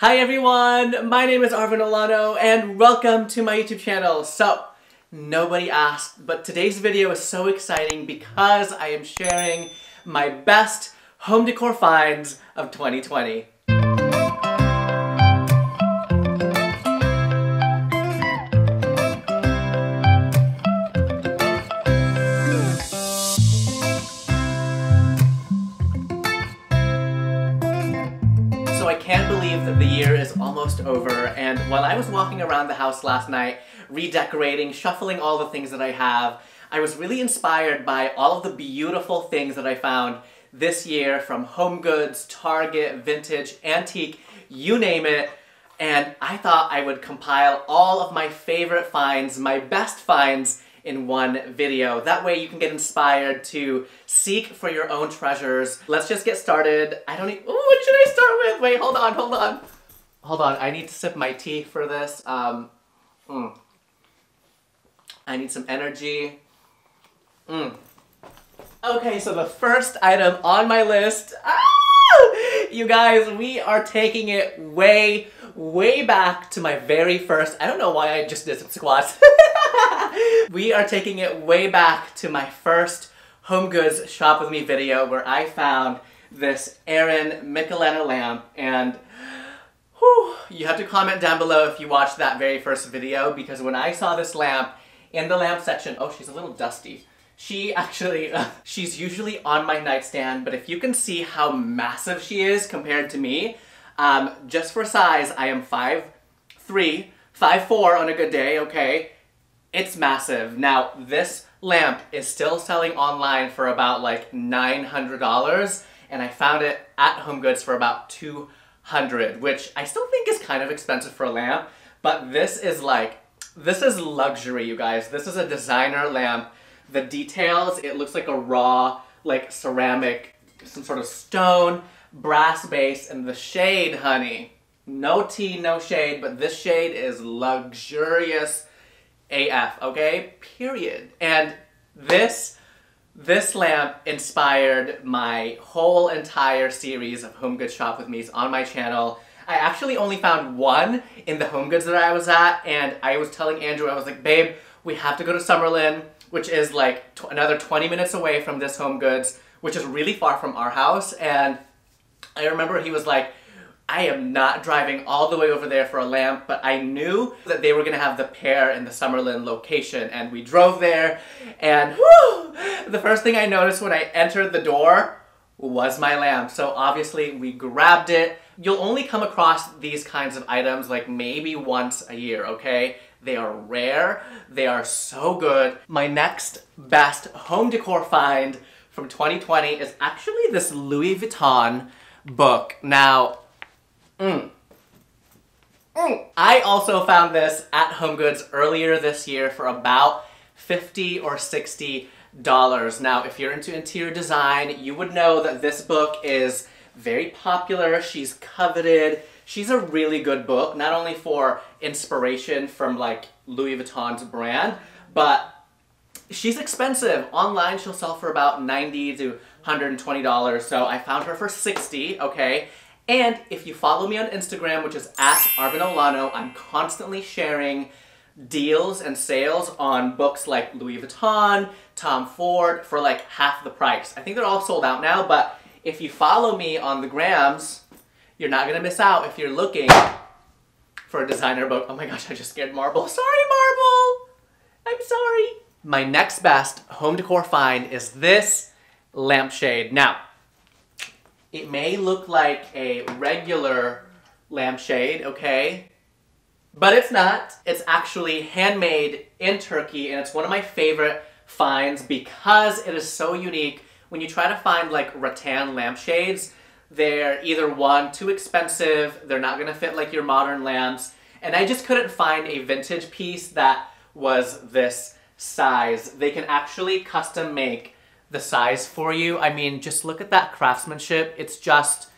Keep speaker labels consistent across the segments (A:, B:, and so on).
A: Hi everyone, my name is Arvin Olano and welcome to my YouTube channel. So, nobody asked, but today's video is so exciting because I am sharing my best home decor finds of 2020. Is almost over, and while I was walking around the house last night, redecorating, shuffling all the things that I have, I was really inspired by all of the beautiful things that I found this year from Home Goods, Target, Vintage, Antique, you name it. And I thought I would compile all of my favorite finds, my best finds, in one video. That way you can get inspired to seek for your own treasures. Let's just get started. I don't need, ooh, what should I start with? Wait, hold on, hold on. Hold on, I need to sip my tea for this. Um, mm. I need some energy. Mm. Okay, so the first item on my list, ah! you guys, we are taking it way, way back to my very first, I don't know why I just did some squats. we are taking it way back to my first Home Goods Shop With Me video where I found this Aerin Michelena lamp and whew, you have to comment down below if you watched that very first video because when I saw this lamp in the lamp section, oh she's a little dusty. She actually, uh, she's usually on my nightstand, but if you can see how massive she is compared to me, um, just for size, I am 5'3", 5'4", on a good day, okay? It's massive. Now, this lamp is still selling online for about like $900, and I found it at Home Goods for about 200 which I still think is kind of expensive for a lamp, but this is like, this is luxury, you guys. This is a designer lamp. The details, it looks like a raw, like ceramic, some sort of stone, brass base, and the shade, honey. No tea, no shade, but this shade is luxurious AF, okay? Period. And this this lamp inspired my whole entire series of Home Goods Shop With Me's on my channel. I actually only found one in the Home Goods that I was at, and I was telling Andrew, I was like, babe, we have to go to Summerlin, which is like another 20 minutes away from this Home Goods, which is really far from our house, and I remember he was like, I am not driving all the way over there for a lamp, but I knew that they were gonna have the pair in the Summerlin location, and we drove there, and whew, the first thing I noticed when I entered the door was my lamp. So obviously we grabbed it. You'll only come across these kinds of items like maybe once a year, okay? They are rare, they are so good. My next best home decor find from 2020 is actually this Louis Vuitton book. Now, Mm. Mm. I also found this at Home Goods earlier this year for about 50 or 60 dollars. Now, if you're into interior design, you would know that this book is very popular. She's coveted. She's a really good book, not only for inspiration from like Louis Vuitton's brand, but she's expensive. Online, she'll sell for about 90 to $120. So I found her for 60, okay? And if you follow me on Instagram, which is at Arvin Olano, I'm constantly sharing deals and sales on books like Louis Vuitton, Tom Ford for like half the price. I think they're all sold out now, but if you follow me on the grams, you're not gonna miss out if you're looking for a designer book. Oh my gosh, I just scared Marble. Sorry, Marble! I'm sorry. My next best home decor find is this lampshade. Now, it may look like a regular lampshade, okay? But it's not. It's actually handmade in Turkey and it's one of my favorite finds because it is so unique. When you try to find like rattan lampshades, they're either one, too expensive, they're not gonna fit like your modern lamps, and I just couldn't find a vintage piece that was this size. They can actually custom make the size for you. I mean, just look at that craftsmanship. It's just,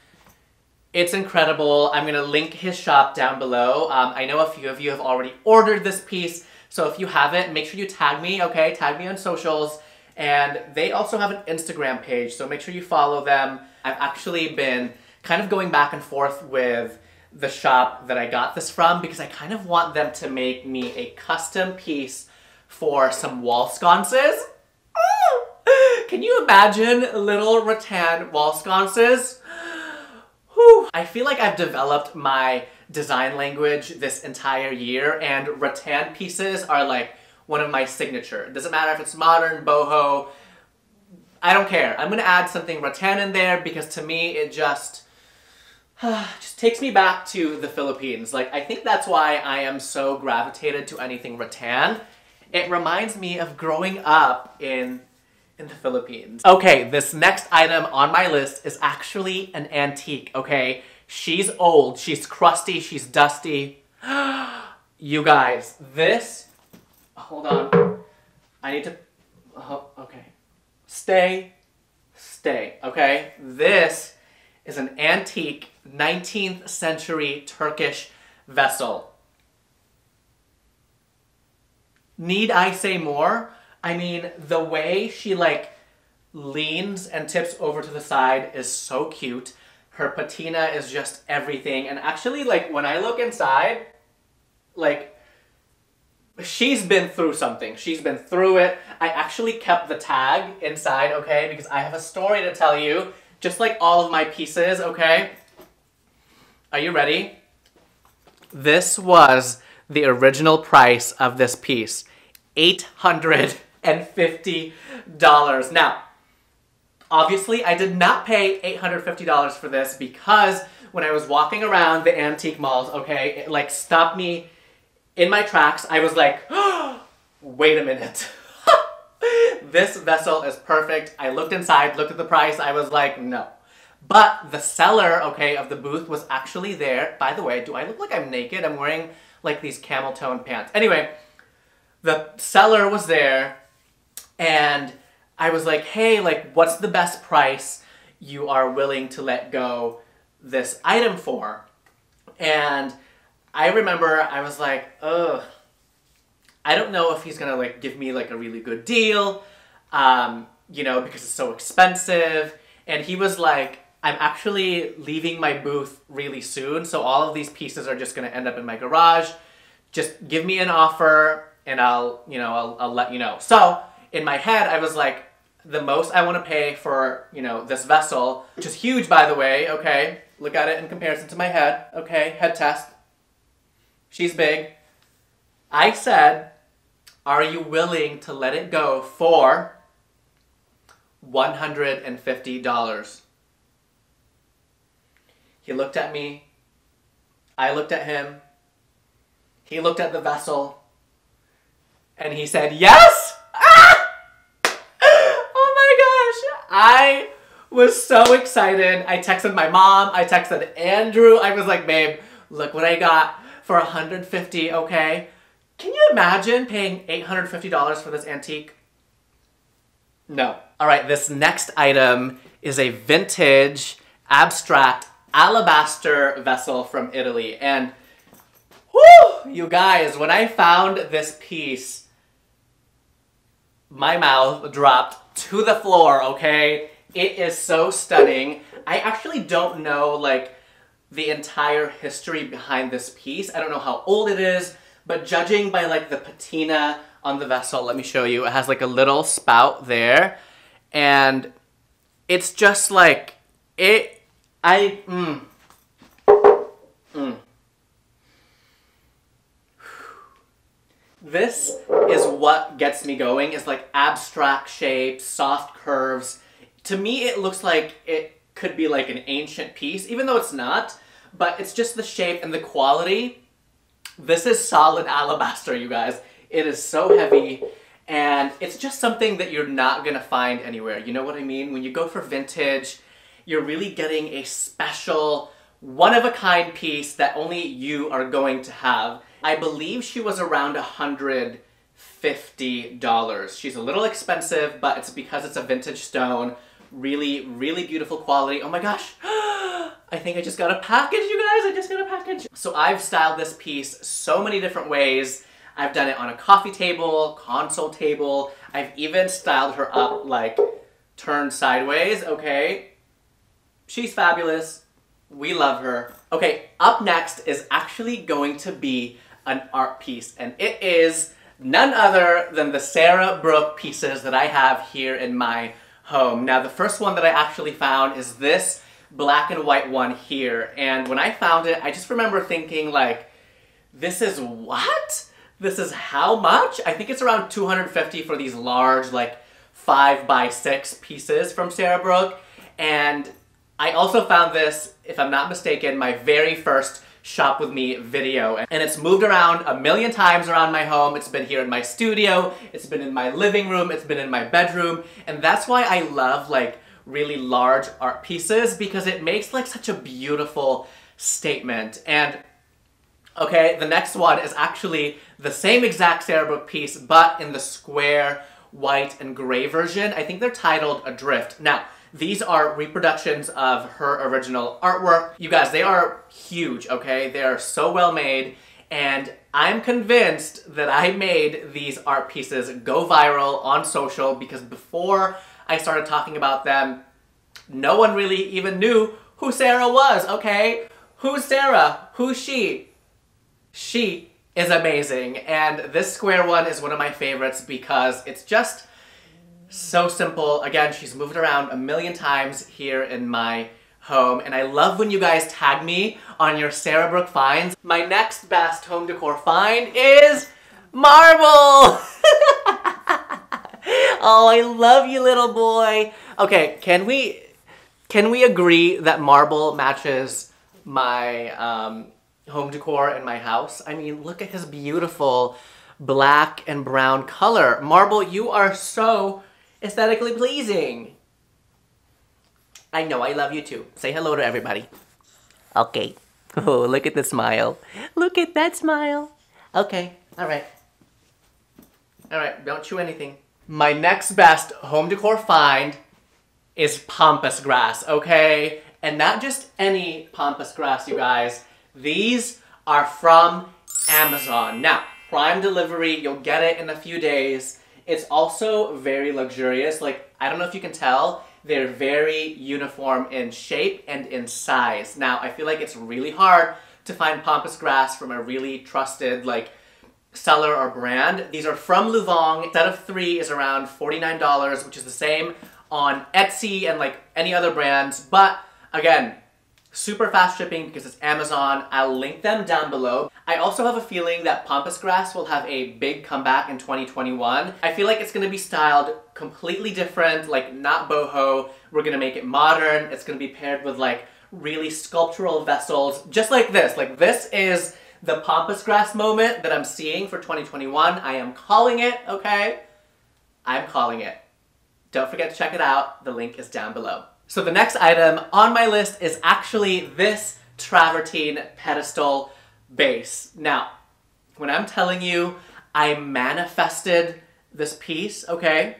A: it's incredible. I'm gonna link his shop down below. Um, I know a few of you have already ordered this piece, so if you haven't, make sure you tag me, okay? Tag me on socials. And they also have an Instagram page, so make sure you follow them. I've actually been kind of going back and forth with the shop that I got this from because I kind of want them to make me a custom piece for some wall sconces. Can you imagine little rattan wall sconces? Whew. I feel like I've developed my design language this entire year and rattan pieces are like one of my signature. It doesn't matter if it's modern, boho, I don't care. I'm gonna add something rattan in there because to me it just just takes me back to the Philippines. Like I think that's why I am so gravitated to anything rattan. It reminds me of growing up in in the Philippines. Okay, this next item on my list is actually an antique, okay? She's old, she's crusty, she's dusty. you guys, this, hold on. I need to, oh, okay. Stay, stay, okay? This is an antique 19th century Turkish vessel. Need I say more? I mean, the way she like leans and tips over to the side is so cute. Her patina is just everything. And actually, like, when I look inside, like, she's been through something. She's been through it. I actually kept the tag inside, okay, because I have a story to tell you, just like all of my pieces, okay? Are you ready? This was the original price of this piece. $850. Now, obviously I did not pay $850 for this because when I was walking around the antique malls, okay, it like stopped me in my tracks. I was like, oh, wait a minute. this vessel is perfect. I looked inside, looked at the price, I was like, no. But the seller, okay, of the booth was actually there. By the way, do I look like I'm naked? I'm wearing like these camel tone pants. Anyway, the seller was there and I was like, hey, like, what's the best price you are willing to let go this item for? And I remember I was like, ugh, I don't know if he's gonna like give me like a really good deal, um, you know, because it's so expensive. And he was like, I'm actually leaving my booth really soon, so all of these pieces are just gonna end up in my garage. Just give me an offer and I'll, you know, I'll, I'll let you know. So in my head, I was like, the most I want to pay for, you know, this vessel, which is huge, by the way, okay? Look at it in comparison to my head, okay? Head test. She's big. I said, are you willing to let it go for $150? He looked at me. I looked at him. He looked at the vessel. And he said, yes! Ah! oh my gosh! I was so excited. I texted my mom. I texted Andrew. I was like, babe, look what I got for 150 okay? Can you imagine paying $850 for this antique? No. All right, this next item is a vintage abstract alabaster vessel from Italy. And whoo, you guys, when I found this piece, my mouth dropped to the floor, okay? It is so stunning. I actually don't know like the entire history behind this piece. I don't know how old it is, but judging by like the patina on the vessel, let me show you. It has like a little spout there and it's just like it I mm. This is what gets me going, is like abstract shapes, soft curves. To me, it looks like it could be like an ancient piece, even though it's not, but it's just the shape and the quality. This is solid alabaster, you guys. It is so heavy, and it's just something that you're not gonna find anywhere. You know what I mean? When you go for vintage, you're really getting a special, one-of-a-kind piece that only you are going to have. I believe she was around a hundred fifty dollars. She's a little expensive, but it's because it's a vintage stone. Really, really beautiful quality. Oh my gosh. I think I just got a package, you guys. I just got a package. So I've styled this piece so many different ways. I've done it on a coffee table, console table. I've even styled her up like turned sideways, okay? She's fabulous. We love her. Okay, up next is actually going to be an art piece, and it is none other than the Sarah Brook pieces that I have here in my home. Now, the first one that I actually found is this black and white one here, and when I found it, I just remember thinking like, this is what? This is how much? I think it's around 250 for these large, like, five by six pieces from Sarah Brook, and I also found this, if I'm not mistaken, my very first shop with me video. And it's moved around a million times around my home. It's been here in my studio. It's been in my living room. It's been in my bedroom. And that's why I love like really large art pieces because it makes like such a beautiful statement. And okay the next one is actually the same exact Sarah piece but in the square white and gray version. I think they're titled Adrift. Now these are reproductions of her original artwork. You guys, they are huge, okay? They are so well made, and I'm convinced that I made these art pieces go viral on social because before I started talking about them, no one really even knew who Sarah was, okay? Who's Sarah? Who's she? She is amazing, and this square one is one of my favorites because it's just so simple. Again, she's moved around a million times here in my home, and I love when you guys tag me on your Sarah Brook finds. My next best home decor find is marble! oh, I love you, little boy. Okay, can we can we agree that marble matches my um, home decor in my house? I mean, look at his beautiful black and brown color. Marble, you are so aesthetically pleasing. I know, I love you too. Say hello to everybody. Okay. Oh, look at the smile. Look at that smile. Okay, alright. Alright, don't chew anything. My next best home decor find is pampas grass, okay? And not just any pampas grass, you guys. These are from Amazon. Now, Prime delivery, you'll get it in a few days. It's also very luxurious. Like, I don't know if you can tell, they're very uniform in shape and in size. Now, I feel like it's really hard to find pampas grass from a really trusted, like, seller or brand. These are from Luvong. Set of three is around $49, which is the same on Etsy and like any other brands. But again, super fast shipping because it's Amazon. I'll link them down below. I also have a feeling that Pampas Grass will have a big comeback in 2021. I feel like it's gonna be styled completely different, like not boho. We're gonna make it modern. It's gonna be paired with like really sculptural vessels, just like this. Like this is the Pampas Grass moment that I'm seeing for 2021. I am calling it, okay? I'm calling it. Don't forget to check it out. The link is down below. So the next item on my list is actually this travertine pedestal base. Now, when I'm telling you I manifested this piece, okay?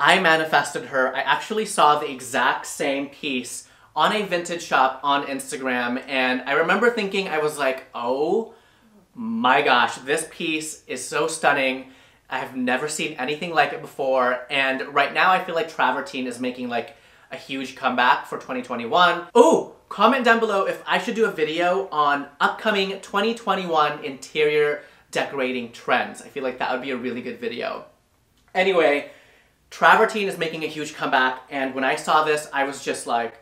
A: I manifested her. I actually saw the exact same piece on a vintage shop on Instagram and I remember thinking, I was like, oh my gosh, this piece is so stunning. I have never seen anything like it before, and right now I feel like travertine is making like a huge comeback for 2021. Oh, comment down below if I should do a video on upcoming 2021 interior decorating trends. I feel like that would be a really good video. Anyway, travertine is making a huge comeback, and when I saw this, I was just like,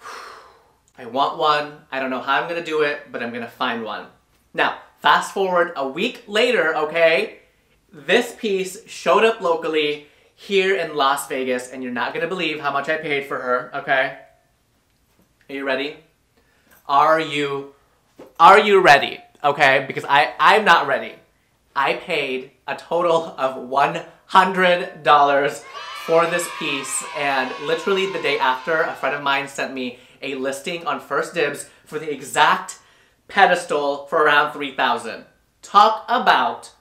A: I want one. I don't know how I'm gonna do it, but I'm gonna find one. Now, Fast forward a week later, okay, this piece showed up locally here in Las Vegas, and you're not gonna believe how much I paid for her, okay? Are you ready? Are you, are you ready? Okay, because I, I'm not ready. I paid a total of $100 for this piece, and literally the day after, a friend of mine sent me a listing on First Dibs for the exact pedestal for around 3000 Talk about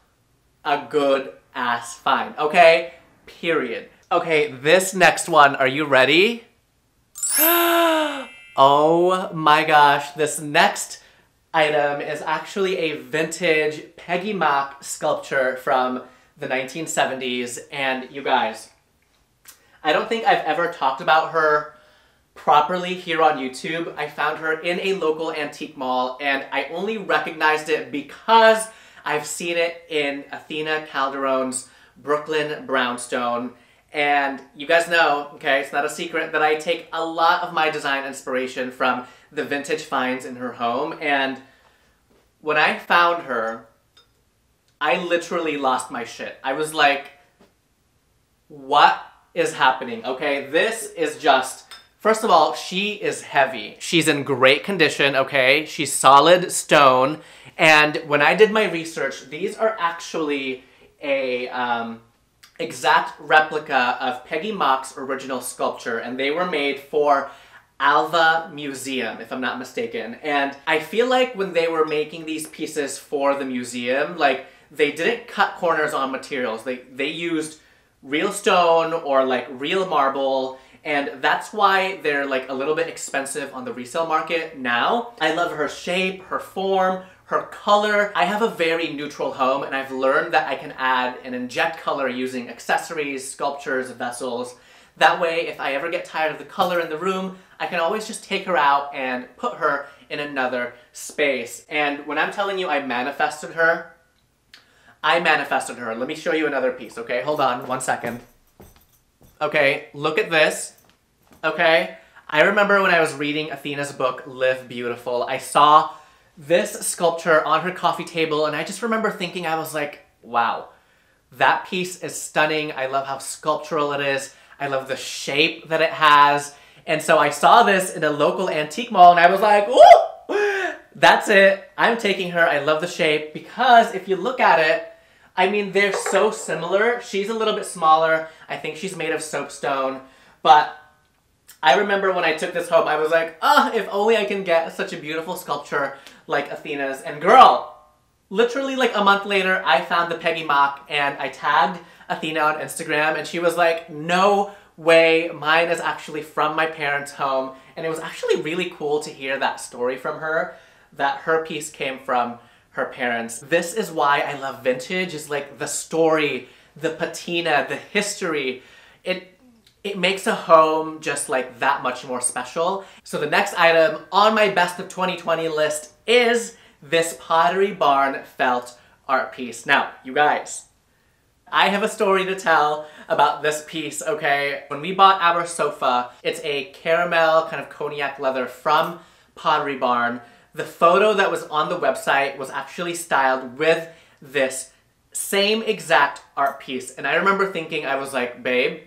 A: a good ass find, okay? Period. Okay, this next one, are you ready? oh my gosh, this next item is actually a vintage Peggy Mach sculpture from the 1970s, and you guys, I don't think I've ever talked about her properly here on YouTube. I found her in a local antique mall and I only recognized it because I've seen it in Athena Calderone's Brooklyn Brownstone. And you guys know, okay, it's not a secret that I take a lot of my design inspiration from the vintage finds in her home. And when I found her, I literally lost my shit. I was like, what is happening? Okay, this is just, first of all, she is heavy. She's in great condition, okay? She's solid stone. And when I did my research, these are actually a um, exact replica of Peggy Mach's original sculpture, and they were made for Alva Museum, if I'm not mistaken. And I feel like when they were making these pieces for the museum, like they didn't cut corners on materials. They they used real stone or like real marble and that's why they're like a little bit expensive on the resale market now. I love her shape, her form, her color. I have a very neutral home and I've learned that I can add and inject color using accessories, sculptures, vessels. That way, if I ever get tired of the color in the room, I can always just take her out and put her in another space. And when I'm telling you I manifested her, I manifested her. Let me show you another piece, okay? Hold on one second. Okay, look at this. Okay? I remember when I was reading Athena's book, Live Beautiful, I saw this sculpture on her coffee table, and I just remember thinking, I was like, wow, that piece is stunning. I love how sculptural it is. I love the shape that it has. And so I saw this in a local antique mall, and I was like, ooh, that's it. I'm taking her. I love the shape because if you look at it, I mean, they're so similar. She's a little bit smaller. I think she's made of soapstone, but I remember when I took this home, I was like, oh, if only I can get such a beautiful sculpture like Athena's. And girl, literally like a month later, I found the Peggy Mach and I tagged Athena on Instagram and she was like, no way, mine is actually from my parents' home. And it was actually really cool to hear that story from her, that her piece came from her parents. This is why I love vintage, is like the story, the patina, the history. It it makes a home just like that much more special. So the next item on my best of 2020 list is this Pottery Barn felt art piece. Now, you guys, I have a story to tell about this piece, okay? When we bought our sofa, it's a caramel kind of cognac leather from Pottery Barn. The photo that was on the website was actually styled with this same exact art piece. And I remember thinking, I was like, babe,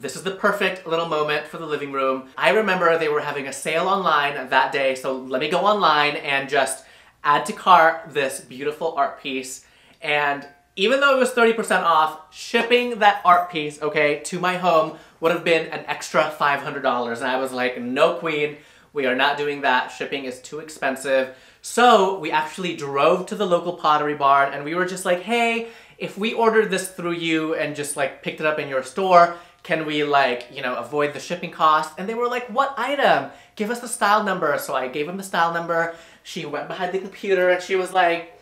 A: this is the perfect little moment for the living room. I remember they were having a sale online that day, so let me go online and just add to cart this beautiful art piece. And even though it was 30% off, shipping that art piece, okay, to my home would have been an extra $500. And I was like, no queen, we are not doing that. Shipping is too expensive. So we actually drove to the local pottery barn and we were just like, hey, if we ordered this through you and just like picked it up in your store, can we like, you know, avoid the shipping cost? And they were like, what item? Give us the style number. So I gave them the style number. She went behind the computer and she was like,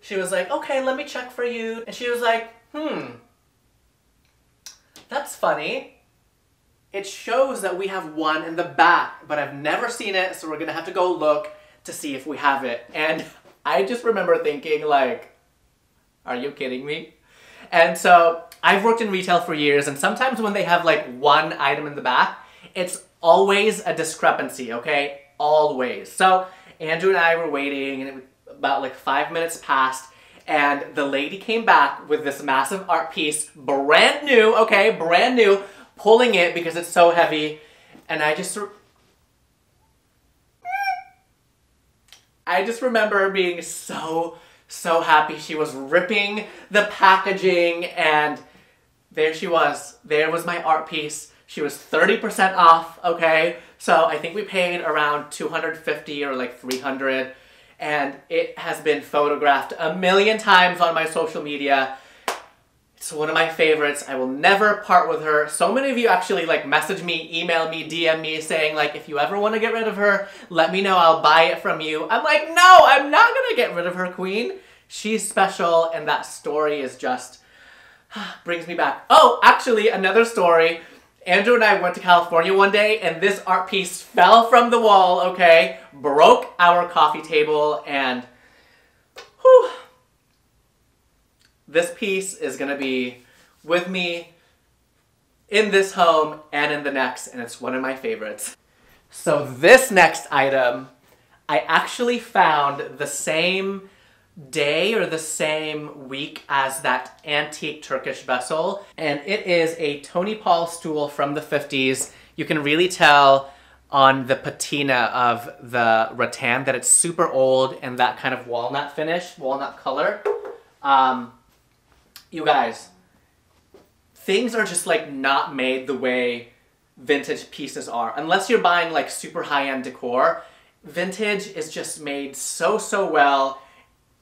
A: she was like, okay, let me check for you. And she was like, hmm, that's funny. It shows that we have one in the back, but I've never seen it, so we're gonna have to go look to see if we have it. And I just remember thinking like, are you kidding me? And so I've worked in retail for years, and sometimes when they have like one item in the back, it's always a discrepancy, okay? Always. So Andrew and I were waiting, and it was about like five minutes passed, and the lady came back with this massive art piece, brand new, okay, brand new, pulling it because it's so heavy, and I just. I just remember being so so happy. She was ripping the packaging and there she was. There was my art piece. She was 30% off, okay? So I think we paid around 250 or like 300 and it has been photographed a million times on my social media. It's one of my favorites. I will never part with her. So many of you actually like message me, email me, DM me saying like, if you ever want to get rid of her, let me know. I'll buy it from you. I'm like, no, I'm not going to get rid of her, queen. She's special and that story is just brings me back. Oh, actually, another story Andrew and I went to California one day and this art piece fell from the wall, okay? Broke our coffee table and whew, this piece is gonna be with me in this home and in the next, and it's one of my favorites. So this next item, I actually found the same day or the same week as that antique Turkish vessel. And it is a Tony Paul stool from the 50s. You can really tell on the patina of the rattan that it's super old and that kind of walnut finish, walnut color. Um, you guys, things are just like not made the way vintage pieces are. Unless you're buying like super high-end decor, vintage is just made so, so well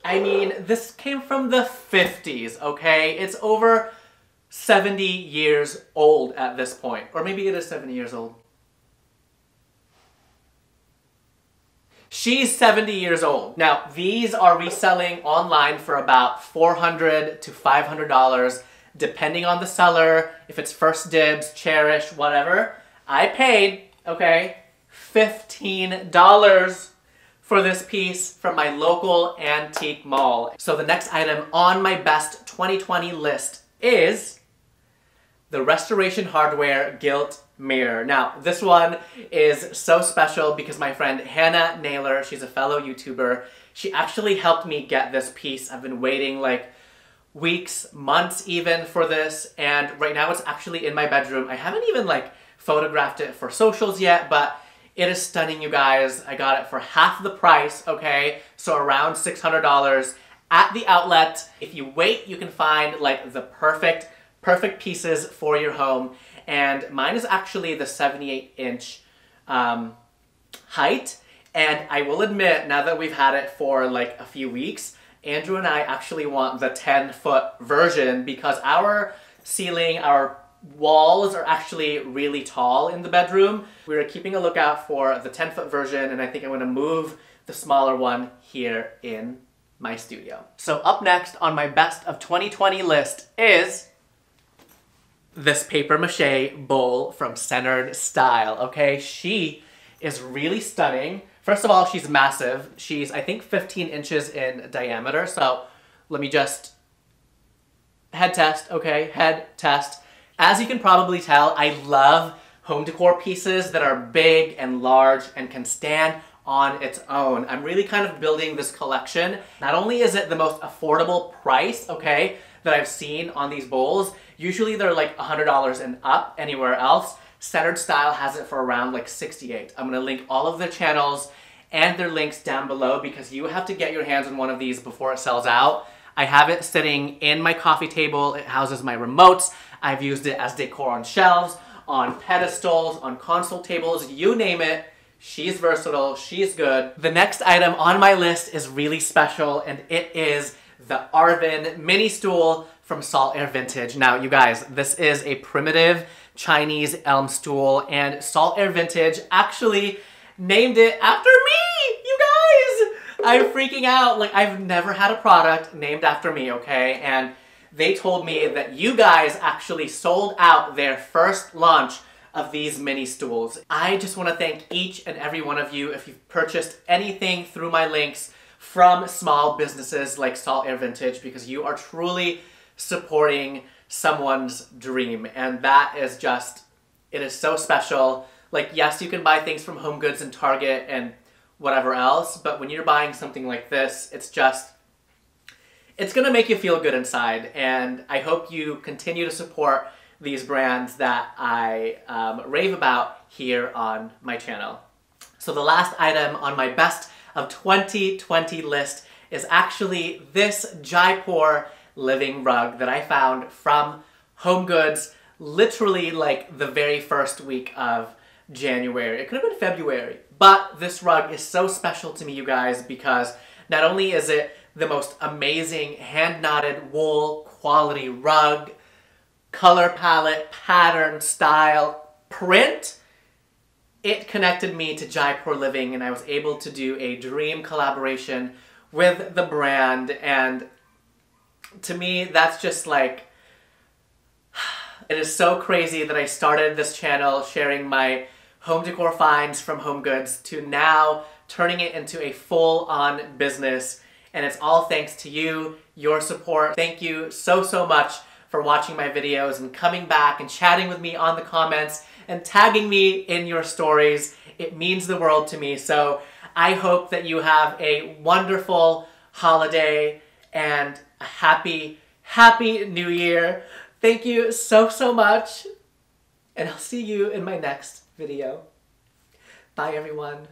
A: I mean, this came from the 50s, okay? It's over 70 years old at this point. Or maybe it is 70 years old. She's 70 years old. Now, these are reselling online for about 400 to $500, depending on the seller, if it's first dibs, Chairish, whatever. I paid, okay, $15 for this piece from my local antique mall. So the next item on my best 2020 list is the Restoration Hardware Gilt Mirror. Now, this one is so special because my friend Hannah Naylor, she's a fellow YouTuber, she actually helped me get this piece. I've been waiting like weeks, months even for this, and right now it's actually in my bedroom. I haven't even like photographed it for socials yet, but it is stunning, you guys. I got it for half the price, okay? So around $600 at the outlet. If you wait, you can find like the perfect, perfect pieces for your home. And mine is actually the 78 inch um, height. And I will admit, now that we've had it for like a few weeks, Andrew and I actually want the 10 foot version because our ceiling, our walls are actually really tall in the bedroom. We are keeping a lookout for the 10 foot version and I think I'm gonna move the smaller one here in my studio. So up next on my best of 2020 list is this paper mache bowl from Centered Style, okay? She is really stunning. First of all, she's massive. She's, I think, 15 inches in diameter. So let me just head test, okay? Head test. As you can probably tell, I love home decor pieces that are big and large and can stand on its own. I'm really kind of building this collection. Not only is it the most affordable price, okay, that I've seen on these bowls, usually they're like $100 and up anywhere else. Centered Style has it for around like 68. I'm gonna link all of their channels and their links down below because you have to get your hands on one of these before it sells out. I have it sitting in my coffee table. It houses my remotes. I've used it as decor on shelves, on pedestals, on console tables, you name it. She's versatile, she's good. The next item on my list is really special and it is the Arvin mini stool from Salt Air Vintage. Now, you guys, this is a primitive Chinese elm stool and Salt Air Vintage actually named it after me, you guys! I'm freaking out. Like, I've never had a product named after me, okay? And they told me that you guys actually sold out their first launch of these mini stools. I just want to thank each and every one of you if you've purchased anything through my links from small businesses like Salt Air Vintage because you are truly supporting someone's dream and that is just, it is so special. Like yes, you can buy things from Home Goods and Target and whatever else, but when you're buying something like this, it's just it's going to make you feel good inside. And I hope you continue to support these brands that I um, rave about here on my channel. So the last item on my best of 2020 list is actually this Jaipur living rug that I found from Home Goods literally like the very first week of January. It could have been February. But this rug is so special to me, you guys, because not only is it the most amazing hand-knotted wool quality rug, color palette, pattern, style, print. It connected me to Jaipur Living and I was able to do a dream collaboration with the brand and to me that's just like It is so crazy that I started this channel sharing my home decor finds from Home Goods to now turning it into a full-on business. And it's all thanks to you, your support. Thank you so, so much for watching my videos and coming back and chatting with me on the comments and tagging me in your stories. It means the world to me. So I hope that you have a wonderful holiday and a happy, happy new year. Thank you so, so much. And I'll see you in my next video. Bye, everyone.